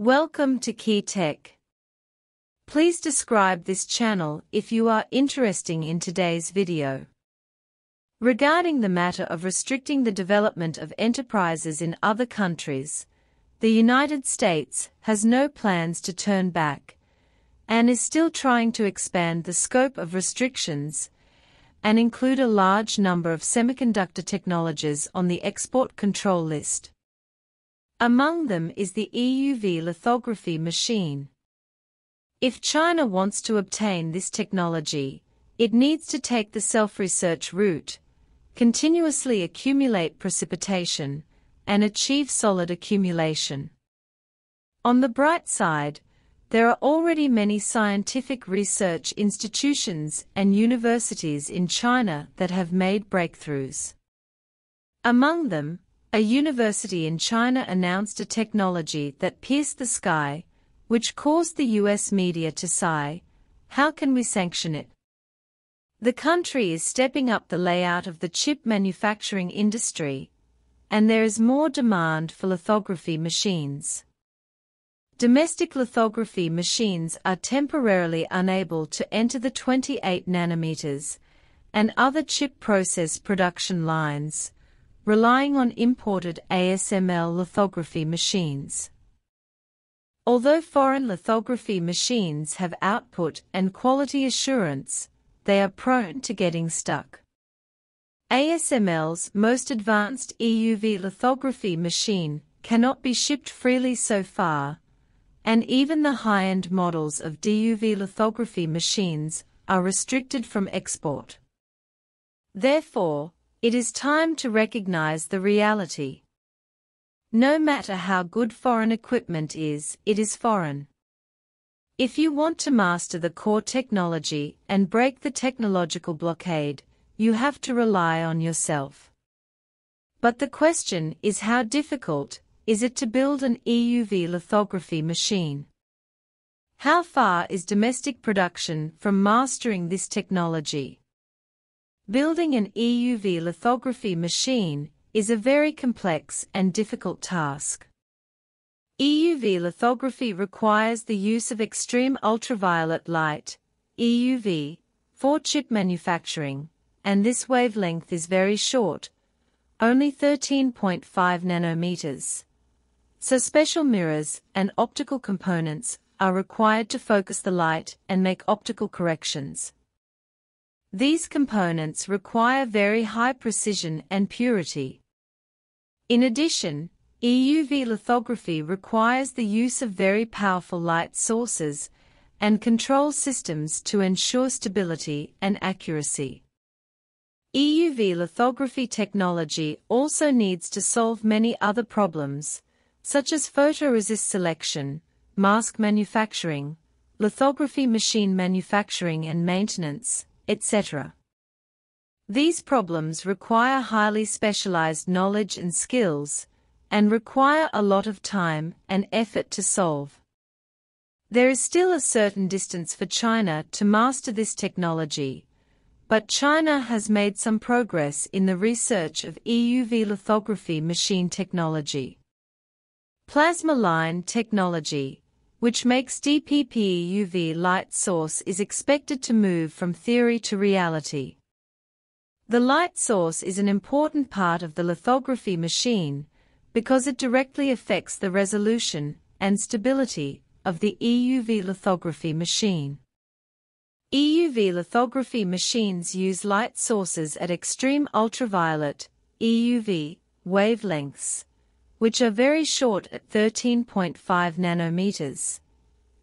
Welcome to Key Tech. Please describe this channel if you are interested in today's video. Regarding the matter of restricting the development of enterprises in other countries, the United States has no plans to turn back and is still trying to expand the scope of restrictions and include a large number of semiconductor technologies on the export control list. Among them is the EUV lithography machine. If China wants to obtain this technology, it needs to take the self-research route, continuously accumulate precipitation, and achieve solid accumulation. On the bright side, there are already many scientific research institutions and universities in China that have made breakthroughs. Among them, a university in China announced a technology that pierced the sky, which caused the US media to sigh, how can we sanction it? The country is stepping up the layout of the chip manufacturing industry, and there is more demand for lithography machines. Domestic lithography machines are temporarily unable to enter the 28 nanometers and other chip process production lines, relying on imported ASML lithography machines. Although foreign lithography machines have output and quality assurance, they are prone to getting stuck. ASML's most advanced EUV lithography machine cannot be shipped freely so far, and even the high-end models of DUV lithography machines are restricted from export. Therefore, it is time to recognize the reality. No matter how good foreign equipment is, it is foreign. If you want to master the core technology and break the technological blockade, you have to rely on yourself. But the question is how difficult is it to build an EUV lithography machine? How far is domestic production from mastering this technology? Building an EUV lithography machine is a very complex and difficult task. EUV lithography requires the use of extreme ultraviolet light, EUV, for chip manufacturing, and this wavelength is very short, only 13.5 nanometers so special mirrors and optical components are required to focus the light and make optical corrections. These components require very high precision and purity. In addition, EUV lithography requires the use of very powerful light sources and control systems to ensure stability and accuracy. EUV lithography technology also needs to solve many other problems, such as photoresist selection, mask manufacturing, lithography machine manufacturing and maintenance, etc. These problems require highly specialized knowledge and skills, and require a lot of time and effort to solve. There is still a certain distance for China to master this technology, but China has made some progress in the research of EUV lithography machine technology. Plasma line technology, which makes DPP EUV light source is expected to move from theory to reality. The light source is an important part of the lithography machine because it directly affects the resolution and stability of the EUV lithography machine. EUV lithography machines use light sources at extreme ultraviolet EUV wavelengths which are very short at 13.5 nanometers.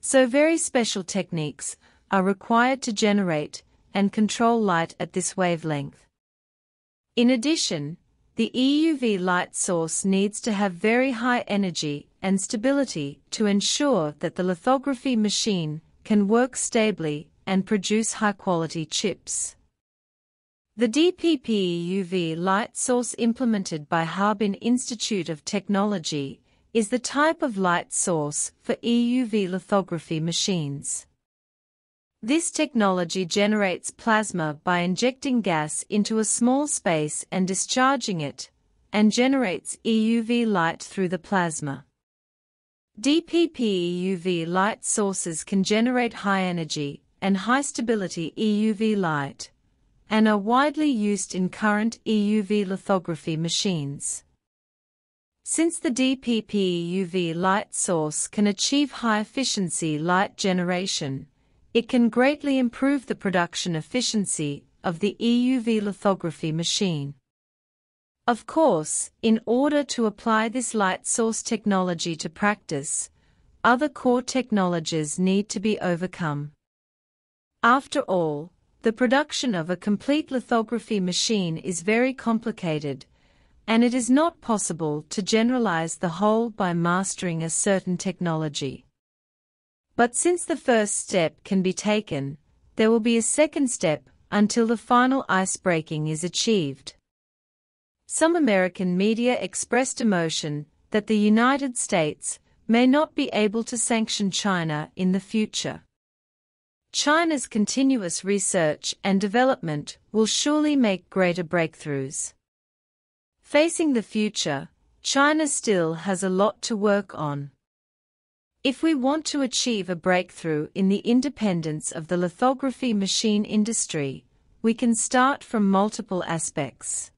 So very special techniques are required to generate and control light at this wavelength. In addition, the EUV light source needs to have very high energy and stability to ensure that the lithography machine can work stably and produce high-quality chips. The DPP EUV light source implemented by Harbin Institute of Technology is the type of light source for EUV lithography machines. This technology generates plasma by injecting gas into a small space and discharging it, and generates EUV light through the plasma. DPP EUV light sources can generate high energy and high stability EUV light and are widely used in current EUV lithography machines. Since the DPP EUV light source can achieve high efficiency light generation, it can greatly improve the production efficiency of the EUV lithography machine. Of course, in order to apply this light source technology to practice, other core technologies need to be overcome. After all, the production of a complete lithography machine is very complicated, and it is not possible to generalize the whole by mastering a certain technology. But since the first step can be taken, there will be a second step until the final ice breaking is achieved. Some American media expressed emotion that the United States may not be able to sanction China in the future. China's continuous research and development will surely make greater breakthroughs. Facing the future, China still has a lot to work on. If we want to achieve a breakthrough in the independence of the lithography machine industry, we can start from multiple aspects.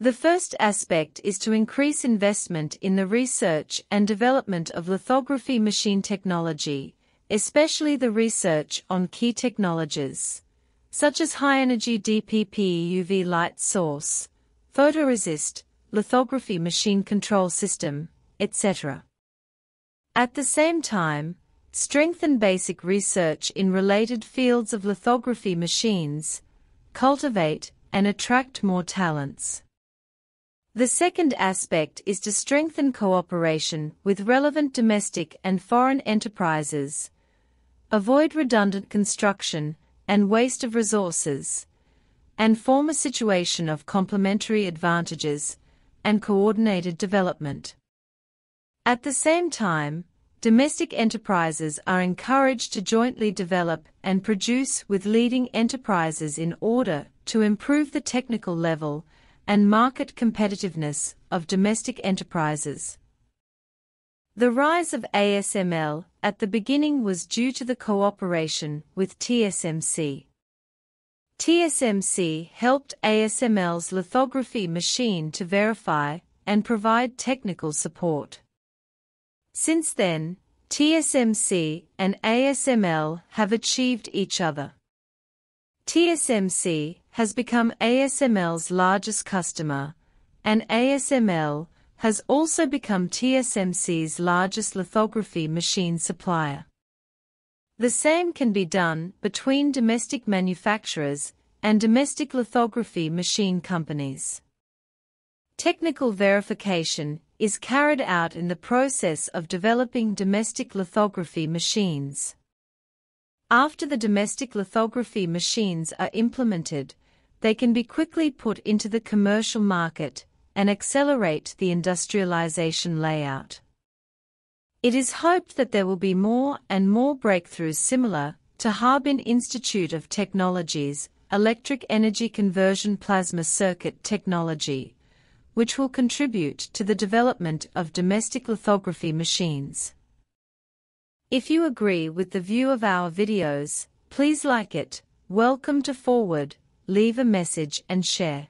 The first aspect is to increase investment in the research and development of lithography machine technology, especially the research on key technologies, such as high-energy DPP EUV light source, photoresist, lithography machine control system, etc. At the same time, strengthen basic research in related fields of lithography machines, cultivate and attract more talents. The second aspect is to strengthen cooperation with relevant domestic and foreign enterprises, avoid redundant construction and waste of resources, and form a situation of complementary advantages and coordinated development. At the same time, domestic enterprises are encouraged to jointly develop and produce with leading enterprises in order to improve the technical level and market competitiveness of domestic enterprises. The rise of ASML at the beginning was due to the cooperation with TSMC. TSMC helped ASML's lithography machine to verify and provide technical support. Since then, TSMC and ASML have achieved each other. TSMC has become ASML's largest customer, and ASML has also become TSMC's largest lithography machine supplier. The same can be done between domestic manufacturers and domestic lithography machine companies. Technical verification is carried out in the process of developing domestic lithography machines. After the domestic lithography machines are implemented, they can be quickly put into the commercial market and accelerate the industrialization layout. It is hoped that there will be more and more breakthroughs similar to Harbin Institute of Technology's electric energy conversion plasma circuit technology, which will contribute to the development of domestic lithography machines. If you agree with the view of our videos, please like it, welcome to Forward, leave a message and share.